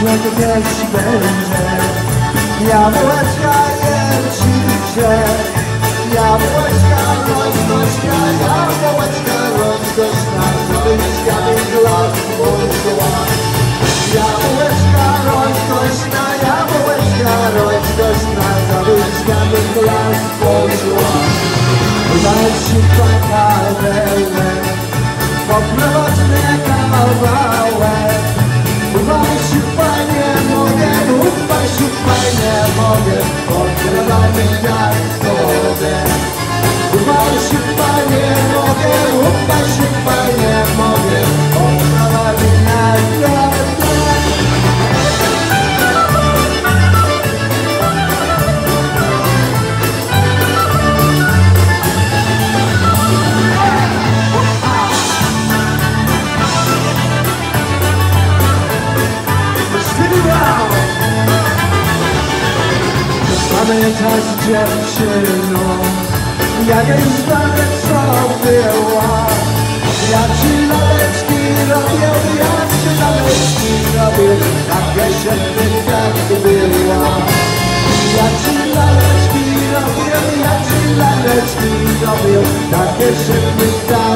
to też będzie Jabłeczka ci chcę Jabłeczka rośnośna, jabłeczka rośnośna Zabyśka migla, bądźła Jabłeczka rośnośna, jabłeczka rośnośna Zabyśka migla, bądźła Daj się kawałek Poprowadź mnie kawałek Pamiętasz dziewczyno Jak już co była. Ja ci laleczki robię, ja ci laleczki robię. Takie świetny jak była. Ja ci laleczki robię, ja ci laleczki robię. Takie jak była